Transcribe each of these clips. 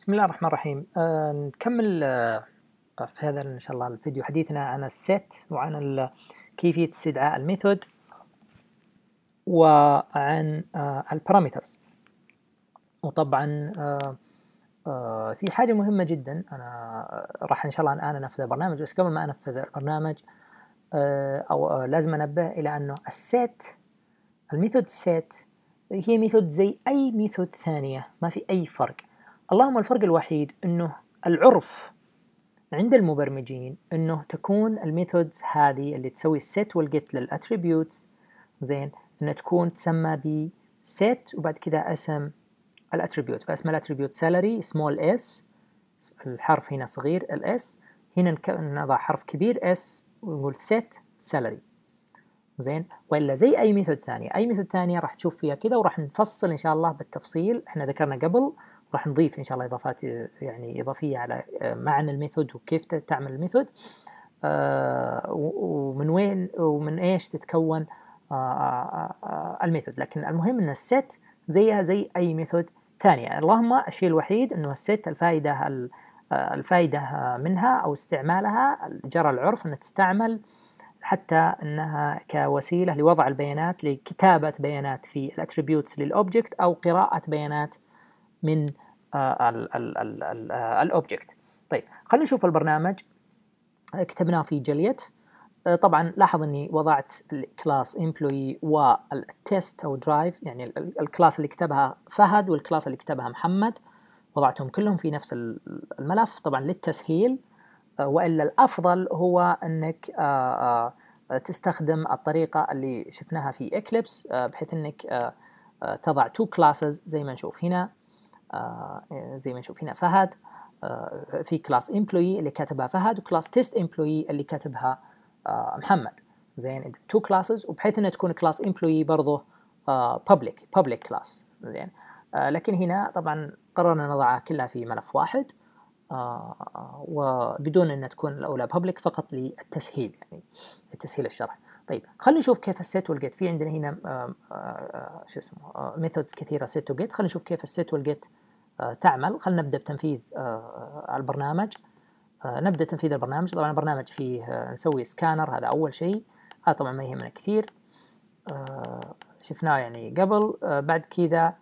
بسم الله الرحمن الرحيم. آه نكمل آه في هذا إن شاء الله الفيديو. حديثنا عن ال set وعن كيفية استدعاء ال method وعن آه ال parameters وطبعا آه آه في حاجة مهمة جدا. أنا راح إن شاء الله الآن أنفذ البرنامج بس قبل ما أنفذ البرنامج آه أو آه لازم أنبه إلى أنه ال set ال method set هي method زي أي method ثانية ما في أي فرق. اللهم الفرق الوحيد أنه العرف عند المبرمجين أنه تكون ال methods هذه اللي تسوي ال set وال get لل attributes زين أنها تكون تسمى ب set وبعد كذا اسم ال attribute فاسم ال attribute salary small s الحرف هنا صغير ال s هنا نضع حرف كبير s ونقول set salary. زين؟ ولا زي أي method ثانية. أي method ثانية راح تشوف فيها كذا وراح نفصل إن شاء الله بالتفصيل. إحنا ذكرنا قبل راح نضيف إن شاء الله إضافات يعني إضافية على معنى ال method وكيف تعمل ال method. آه ومن وين ومن إيش تتكون آه آه ال method. لكن المهم ان ال set زيها زي أي method ثانية. اللهم الشيء الوحيد إنه ال set الفائدة الفائدة منها أو استعمالها جرى العرف انها تستعمل حتى إنها كوسيلة لوضع البيانات لكتابة بيانات في ال attributes لل object أو قراءة بيانات من ال object طيب خلينا نشوف البرنامج. كتبناه في jGRASP. طبعا لاحظ إني وضعت ال class Employee وال test أو drive يعني ال class اللي كتبها فهد وال class اللي كتبها محمد. وضعتهم كلهم في نفس الملف. طبعا للتسهيل وإلا الأفضل هو إنك تستخدم الطريقة اللي شفناها في Eclipse بحيث إنك تضع two classes زي ما نشوف هنا. زي ما نشوف هنا. فهد في class Employee اللي كاتبها فهد و class test Employee اللي كاتبها محمد. زين two classes وبحيث إنها تكون class Employee برضه public public class زين لكن هنا طبعا قررنا نضعها كلها في ملف واحد آه وبدون ان تكون الأولى public فقط للتسهيل يعني لتسهيل الشرح طيب خلينا نشوف كيف ال set وال get في عندنا هنا آه آه شو اسمه methods كثيرة set و get خلينا نشوف كيف ال set وال get تعمل. خلينا نبدأ بتنفيذ البرنامج. نبدأ تنفيذ البرنامج. طبعا البرنامج فيه نسوي سكانر هذا أول شيء. هذا طبعا ما يهمنا كثير. شفناه يعني قبل. بعد كذا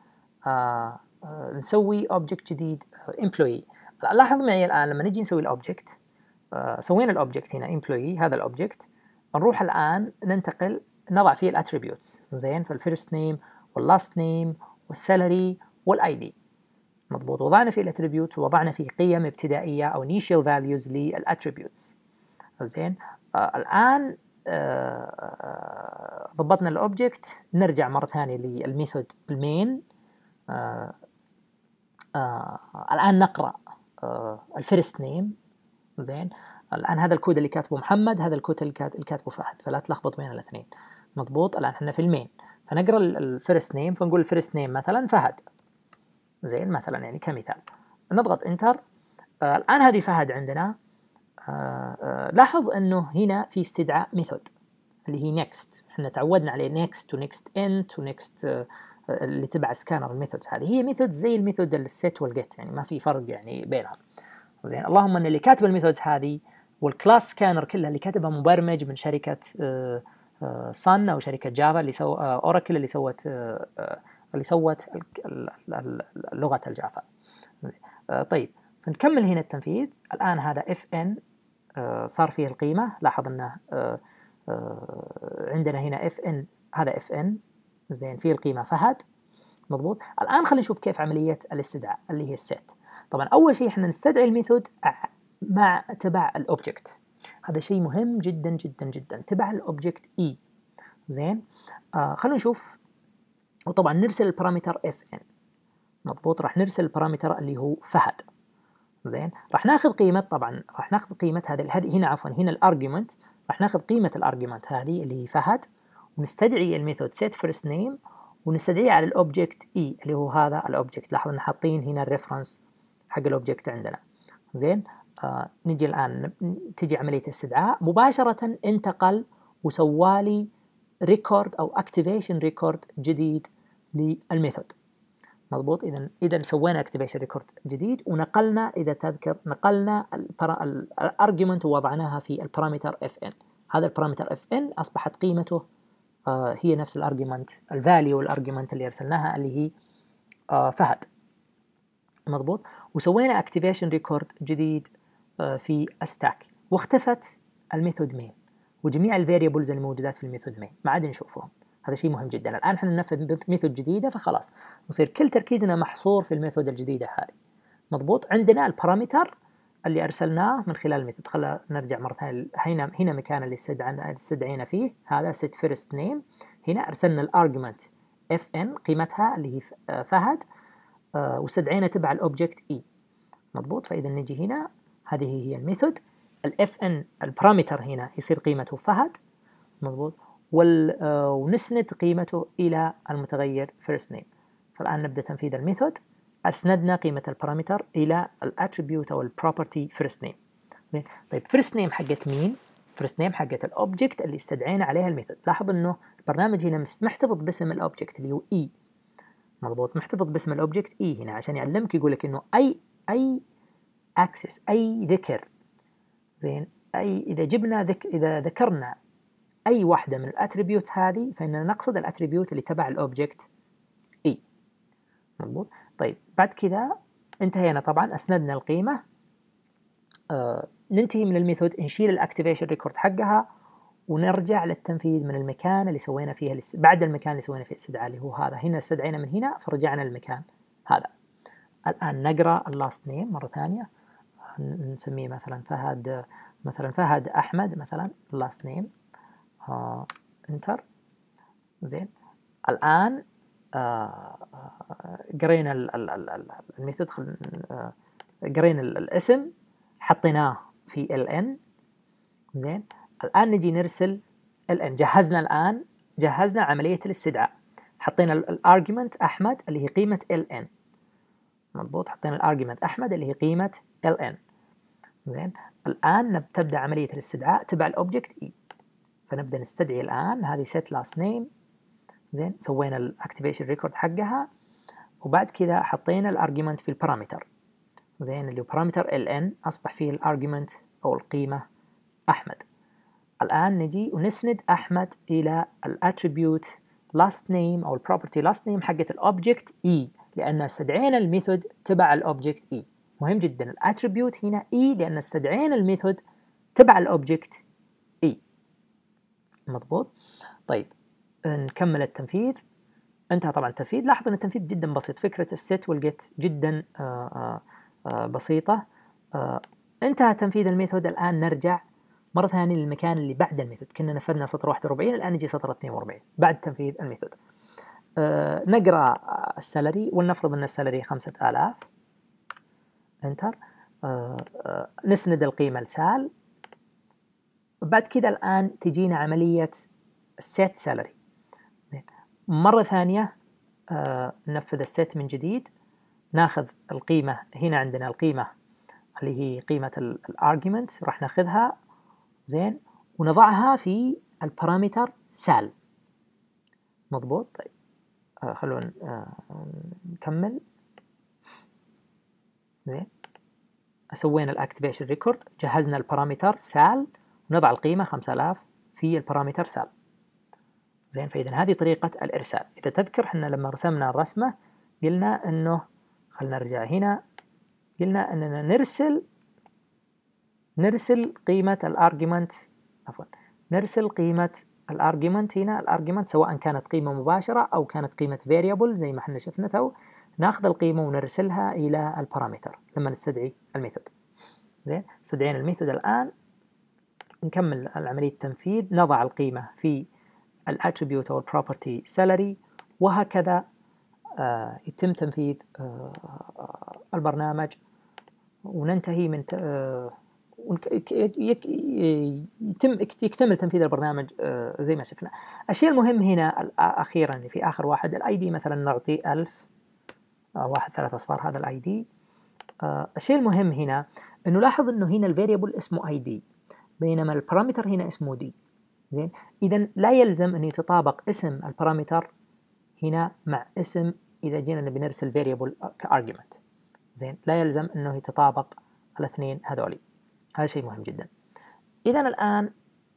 نسوي object جديد Employee لاحظ معي الآن لما نجي نسوي ال object آه سوينا ال object هنا Employee هذا ال object نروح الآن ننتقل نضع فيه ال attributes زين فال first name وال last name وال salary وال ID مضبوط. وضعنا فيه ال attributes ووضعنا فيه قيم ابتدائية أو initial values لل attributes زين؟ آه الآن آه ضبطنا ال object نرجع مرة ثانية لل method ال main آه آه الآن نقرأ آه ال first name زين؟ الآن هذا الكود اللي كاتبه محمد هذا الكود اللي كاتبه فهد فلا تلخبط بين الاثنين. مضبوط؟ الآن إحنا في ال main. فنقرأ ال first name فنقول ال first name مثلا فهد. زين مثلا يعني كمثال. نضغط enter. آه الآن هذه فهد عندنا. آه آه لاحظ إنه هنا في استدعاء method اللي هي next إحنا تعودنا عليه next و next int و next اللي تبع scanner ال methods هذه. هي method زي ال method ال set وال get يعني ما في فرق يعني بينهم. زين اللهم إن اللي كاتب ال methods هذه وال class scanner كلها اللي كاتبها مبرمج من شركة Sun أو شركة Java اللي سو Oracle اللي سوت اللي سوت لغة ال Java. طيب فنكمل هنا التنفيذ. الآن هذا f n صار فيه القيمة. لاحظ إنه عندنا هنا ان هذا ان زين في القيمة فهد. مضبوط. الآن خلينا نشوف كيف عملية الاستدعاء اللي هي ال set طبعا أول شيء إحنا نستدعي ال method مع تبع ال object هذا شيء مهم جدا جدا جدا. تبع ال object e زين آه خلينا نشوف وطبعا نرسل ال parameter fn مضبوط؟ راح نرسل ال parameter اللي هو فهد. زين؟ راح ناخذ قيمة طبعا راح ناخذ قيمة هذه هنا عفوا هنا ال argument راح ناخذ قيمة ال argument هذه اللي هي فهد. ونستدعي ال method set first name. ونستدعيه على ال object e اللي هو هذا ال object لاحظ إن حاطين هنا ال reference حق ال object عندنا. زين؟ آه نجي الآن تجي عملية استدعاء. مباشرة انتقل وسوالي record أو activation record جديد لل method. مضبوط؟ اذا اذا سوينا activation record جديد ونقلنا إذا تذكر نقلنا ال argument ووضعناها في ال parameter fn هذا ال parameter fn أصبحت قيمته آه هي نفس ال argument ال value ال argument اللي أرسلناها اللي هي آه فهد. مضبوط؟ وسوينا activation record جديد آه في stack واختفت ال method main وجميع ال variables الموجودات في ال method main ما عاد نشوفهم. هذا شيء مهم جدا. الآن إحنا ننفذ method جديدة فخلاص يصير كل تركيزنا محصور في ال method الجديدة هذه. مضبوط؟ عندنا ال parameter اللي أرسلناه من خلال ال method خلينا نرجع مرة ثانية. هنا هنا مكان اللي استدعينا فيه. هذا set first name. هنا أرسلنا ال argument fn قيمتها اللي هي فهد آه، واستدعينا تبع ال object e مضبوط؟ فإذا نجي هنا. هذه هي ال method. ال fn ال parameter هنا يصير قيمته فهد. مضبوط؟ ونسند قيمته إلى المتغير first name. فالآن نبدأ تنفيذ ال method. أسندنا قيمة ال parameter إلى ال attribute أو ال property first name. طيب first name حقت مين؟ first name حقت ال object اللي استدعينا عليها ال method. لاحظ إنه البرنامج هنا محتفظ باسم ال object اللي هو E. مضبوط. محتفظ باسم ال object E هنا عشان يعلمك يقول لك إنه أي أي access أي ذكر. زين. أي إذا جبنا ذك إذا ذكرنا أي واحدة من ال attribute هذه فاننا نقصد ال attribute اللي تبع ال object e مضبوط طيب بعد كذا انتهينا طبعا أسندنا القيمة. آه ننتهي من ال method نشيل ال activation record حقها ونرجع للتنفيذ من المكان اللي سوينا فيه. بعد المكان اللي سوينا فيه الاستدعاء اللي هو هذا. هنا استدعينا من هنا فرجعنا للمكان هذا. الآن نقرأ ال last name مرة ثانية. نسميه مثلا فهد مثلا فهد أحمد مثلا ال last name enter. زين. الآن آه، آه، قرينا ال method آه، قرينا الاسم حطيناه في ln زين. الآن نجي نرسل ln جهزنا الآن جهزنا عملية الاستدعاء. حطينا ال argument أحمد اللي هي قيمة ln مضبوط. حطينا ال argument أحمد اللي هي قيمة ln زين. الآن تبدا عملية الاستدعاء تبع ال object e فنبدأ نستدعي الآن هذه set last name. زين سوينا ال activation record حقها. وبعد كذا حطينا ال argument في ال parameter زين اللي هو parameter ln أصبح فيه ال argument أو القيمة أحمد. الآن نجي ونسند أحمد إلى ال attribute last name أو ال property last name حقت ال object e لأن استدعينا ال method تبع ال object e. مهم جدا ال attribute هنا e لأن استدعينا ال method تبع ال object مضبوط؟ طيب نكمل التنفيذ. انتهى طبعا التنفيذ. لاحظ إن التنفيذ جدا بسيط. فكرة ال set وال get جدا آآ آه، آآ آه، آه، بسيطة. انتهى تنفيذ ال method. الآن نرجع مرة ثانية للمكان اللي بعد ال method. كنا نفذنا سطر 41 الآن نجي سطر 42 بعد تنفيذ ال method. نقرأ ال salary ولنفرض إن ال salary 5000 enter نسند القيمة ل sal. بعد كذا الآن تجينا عملية set salary. مرة ثانية آه ننفذ ال set من جديد. ناخذ القيمة هنا عندنا القيمة اللي هي قيمة ال argument راح ناخذها. زين. ونضعها في ال parameter sal مضبوط؟ طيب. آه خلونا آه نكمل. زين. سوينا ال activation record جهزنا ال parameter sal ونضع القيمة 5000 في ال parameter sal. زين فإذا هذه طريقة الإرسال. إذا تذكر إحنا لما رسمنا الرسمة قلنا أنه خلنا نرجع هنا قلنا أننا نرسل نرسل قيمة ال argument عفوا نرسل قيمة ال argument هنا. ال argument سواء كانت قيمة مباشرة أو كانت قيمة variable زي ما إحنا شفنا تو ناخذ القيمة ونرسلها إلى ال parameter لما نستدعي ال method. زين استدعينا ال method الآن. نكمل عملية التنفيذ. نضع القيمة في ال attribute أو ال property salary وهكذا آه يتم تنفيذ آه البرنامج. وننتهي من آه يتم يكتمل تنفيذ البرنامج آه زي ما شفنا. الشيء المهم هنا أخيرا في آخر واحد ال ID مثلا نعطي 1000 آه، واحد ثلاث أصفار هذا ال ID آه، الشيء المهم هنا إنه لاحظ إنه هنا ال variable اسمه ID بينما ال parameter هنا اسمه دي زين؟ اذا لا يلزم أن يتطابق اسم ال parameter هنا مع اسم إذا جينا نبي نرسل variable ك argument زين؟ لا يلزم أنه يتطابق الاثنين هذولي هذا شيء مهم جدا. اذا الآن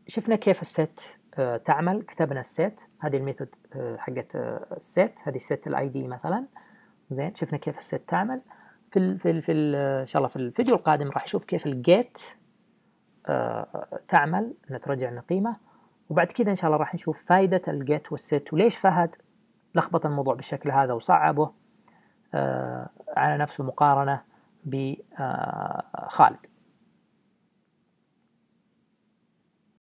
شفنا كيف ال set آه، تعمل. كتبنا ال set هذه ال method آه، حقت آه، ال set هذه ال set ال ID مثلا. زين؟ شفنا كيف ال set تعمل. في ال في ال في إن شاء الله في الفيديو القادم راح نشوف كيف ال get تعمل انها ترجع لنا قيمه وبعد كذا إن شاء الله راح نشوف فائده الجيت والست وليش فهد لخبط الموضوع بالشكل هذا وصعبه على نفسه مقارنة بخالد